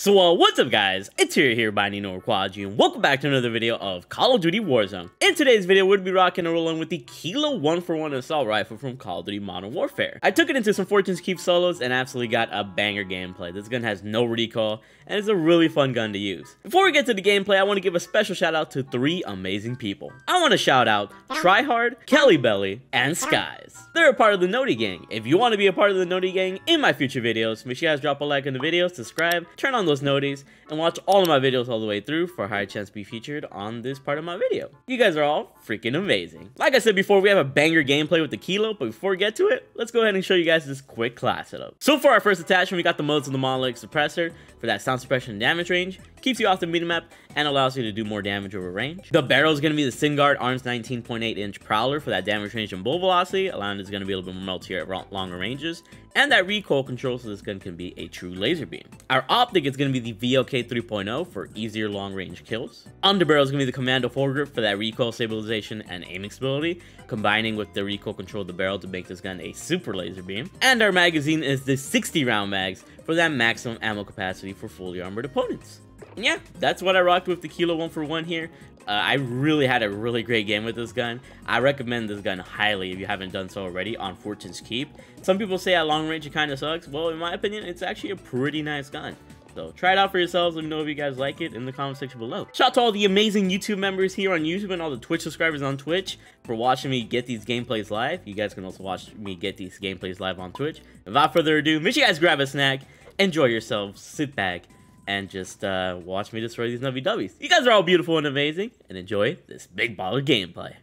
So uh, what's up guys, it's Hero here by Nino Quadri and welcome back to another video of Call of Duty Warzone. In today's video, to be rocking and rolling with the Kilo 141 Assault Rifle from Call of Duty Modern Warfare. I took it into some Fortune's Keep solos and absolutely got a banger gameplay. This gun has no recoil and it's a really fun gun to use. Before we get to the gameplay, I want to give a special shout out to three amazing people. I want to shout out Tryhard, Kelly Belly, and Skies. They're a part of the Noti Gang. If you want to be a part of the Noti Gang in my future videos, make sure you guys drop a like on the video, subscribe, turn on those noties, and watch all of my videos all the way through for a higher chance to be featured on this part of my video. You guys are all freaking amazing. Like I said before, we have a banger gameplay with the Kilo, but before we get to it, let's go ahead and show you guys this quick class setup. So for our first attachment, we got the modes of the Monolith Suppressor for that sound suppression and damage range, keeps you off the minimap, and allows you to do more damage over range. The barrel is going to be the Singuard Arms 19.8 inch Prowler for that damage range and bull velocity, allowing going to be a little bit more meltier at longer ranges, and that recoil control so this gun can be a true laser beam. Our optic is going to be the VLK 3.0 for easier long range kills. Underbarrel is going to be the Commando foregrip for that recoil stabilization and aiming stability, combining with the recoil control of the barrel to make this gun a super laser beam. And our magazine is the 60 round mags for that maximum ammo capacity for fully armored opponents. And yeah, that's what I rocked with the Kilo 141 here. Uh, I really had a really great game with this gun. I recommend this gun highly if you haven't done so already on Fortune's Keep. Some people say at long range it kind of sucks. Well, in my opinion, it's actually a pretty nice gun. So try it out for yourselves. Let me know if you guys like it in the comment section below. Shout out to all the amazing YouTube members here on YouTube and all the Twitch subscribers on Twitch for watching me get these gameplays live. You guys can also watch me get these gameplays live on Twitch. Without further ado, make sure you guys grab a snack, enjoy yourselves, sit back, and just uh, watch me destroy these Nubby Dubbies. You guys are all beautiful and amazing, and enjoy this big ball of gameplay.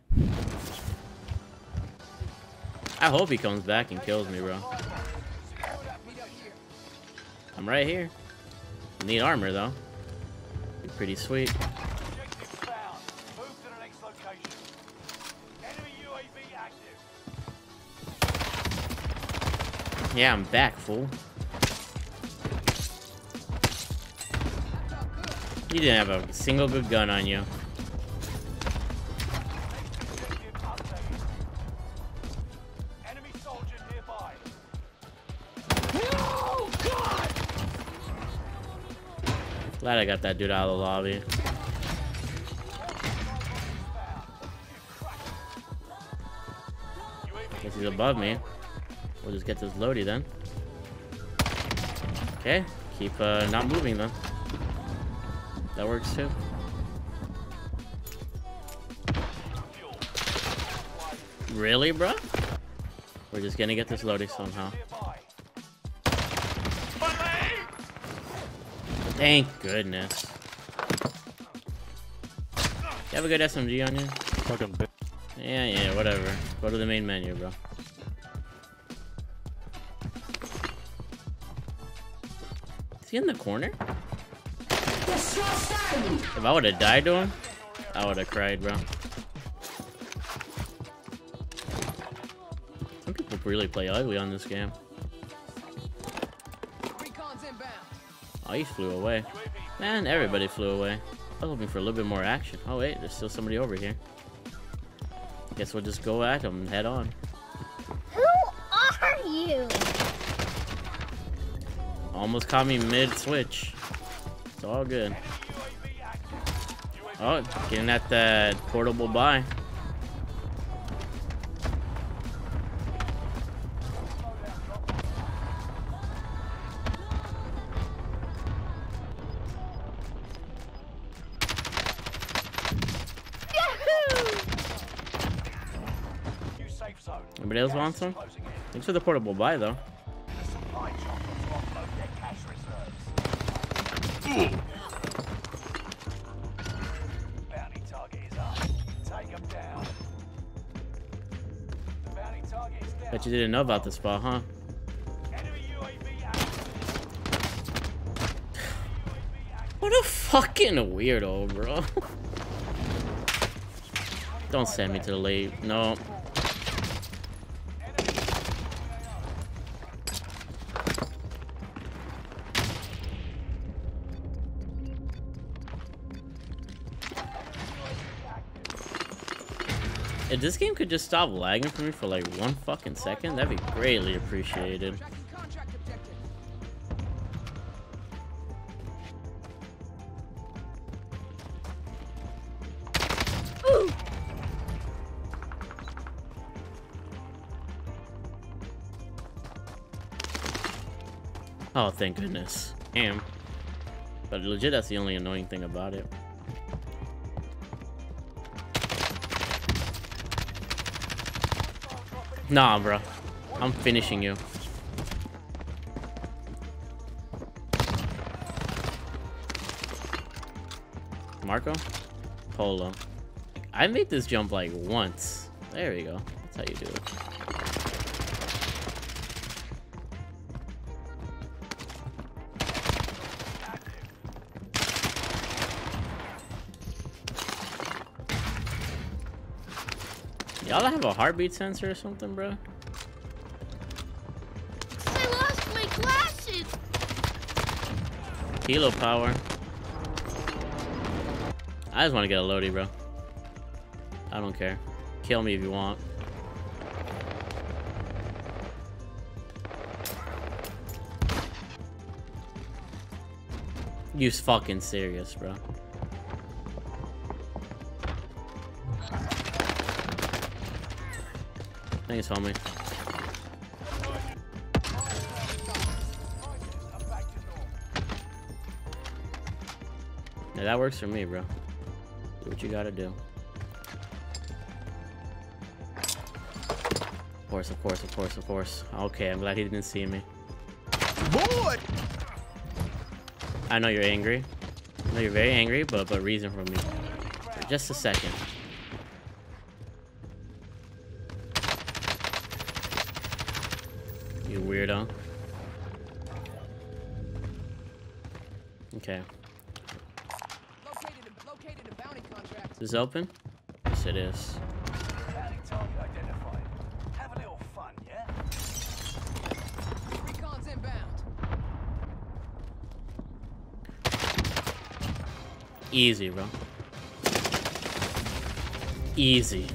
I hope he comes back and kills me, bro. I'm right here. Need armor, though. Be pretty sweet. Yeah, I'm back, fool. You didn't have a single good gun on you. Glad I got that dude out of the lobby. Guess he's above me. We'll just get this loady then. Okay, keep uh, not moving then. That works too. Really, bro? We're just gonna get this loaded somehow. Thank goodness. You have a good SMG on you? Fucking bitch. Yeah, yeah, whatever. Go to the main menu, bro. Is he in the corner? If I would have died to him, I would have cried, bro. Some people really play ugly on this game. Oh, he flew away. Man, everybody flew away. I was hoping for a little bit more action. Oh wait, there's still somebody over here. Guess we'll just go at him head on. Who are you? Almost caught me mid-switch. It's all good. Oh, getting at that portable buy. Anybody else want some? Thanks for the portable buy, though. Bet you didn't know about this spot, huh? What a fucking weirdo, bro. Don't send me to the late. No. If this game could just stop lagging for me for like one fucking second, that'd be greatly appreciated. Oh, thank goodness. Damn. But legit, that's the only annoying thing about it. Nah, bro. I'm finishing you. Marco? Polo. I made this jump like once. There we go. That's how you do it. Y'all have a heartbeat sensor or something, bro? I lost my glasses. Kilo power. I just want to get a loady, bro. I don't care. Kill me if you want. You fucking serious, bro. Thanks, homie. Yeah, that works for me, bro. Do what you gotta do. Of course, of course, of course, of course. Okay, I'm glad he didn't see me. Boy! I know you're angry. I know you're very angry, but but reason for me. For just a second. You weirdo. Okay. Is this open? Yes, it is. Easy, bro. Easy.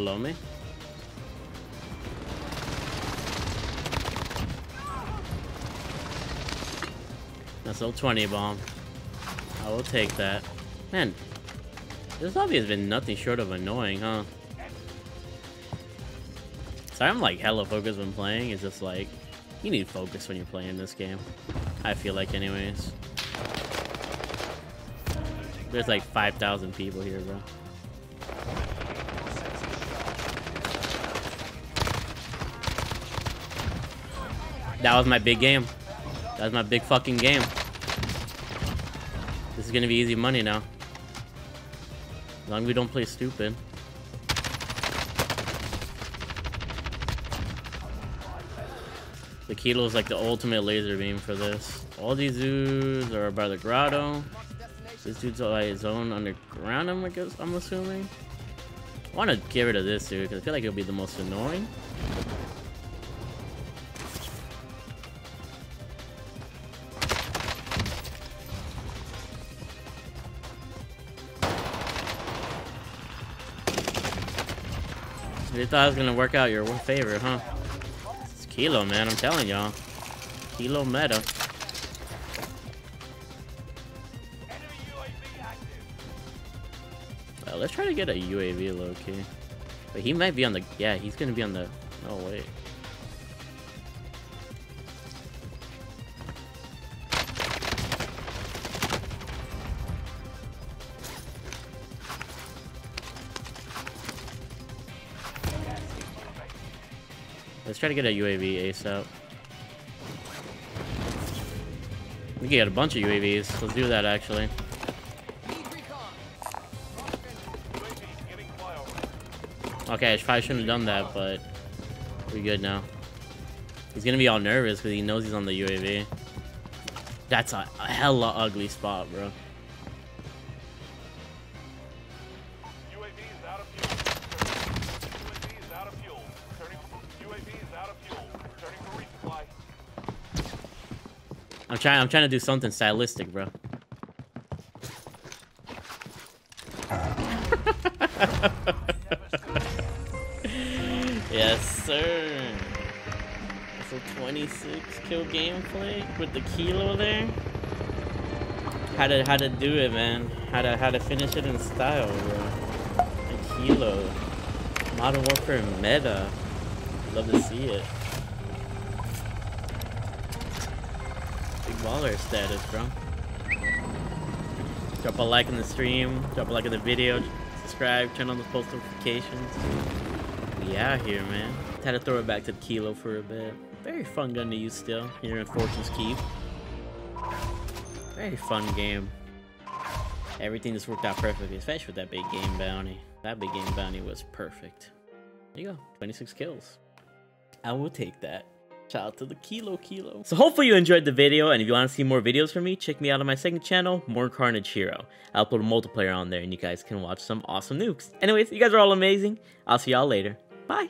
Below me? That's a 20 bomb. I will take that. Man, this lobby has been nothing short of annoying, huh? So I'm like hella focused when playing. It's just like, you need focus when you're playing this game. I feel like anyways. There's like 5,000 people here, bro. That was my big game. That was my big fucking game. This is gonna be easy money now. As long as we don't play stupid. The Kilo is like the ultimate laser beam for this. All these dudes are by the grotto. This dude's like his own underground, I'm, I guess, I'm assuming. I want to get rid of this dude because I feel like it'll be the most annoying. You thought it was gonna work out your favor, huh? It's Kilo, man. I'm telling y'all. Kilo meta. Let's try to get a UAV low key. But he might be on the. Yeah, he's gonna be on the. Oh wait. Try to get a UAV ASAP. We can get a bunch of UAVs. Let's do that actually. Okay, I probably shouldn't have done that, but we good now. He's gonna be all nervous because he knows he's on the UAV. That's a hella ugly spot, bro. I'm trying. I'm trying to do something stylistic, bro. yes, sir. It's a 26 kill gameplay with the kilo there. How to how to do it, man? How to how to finish it in style, bro. A kilo. Modern Warfare meta. Love to see it. Big baller status, bro. Drop a like in the stream, drop a like in the video, subscribe, turn on the post notifications. We out here, man. Had to throw it back to the kilo for a bit. Very fun gun to use still, here in Fortune's Keep. Very fun game. Everything just worked out perfectly, especially with that big game bounty. That big game bounty was perfect. There you go, 26 kills. I will take that. Shout out to the Kilo Kilo. So hopefully you enjoyed the video, and if you want to see more videos from me, check me out on my second channel, More Carnage Hero. I upload a multiplayer on there, and you guys can watch some awesome nukes. Anyways, you guys are all amazing. I'll see y'all later. Bye.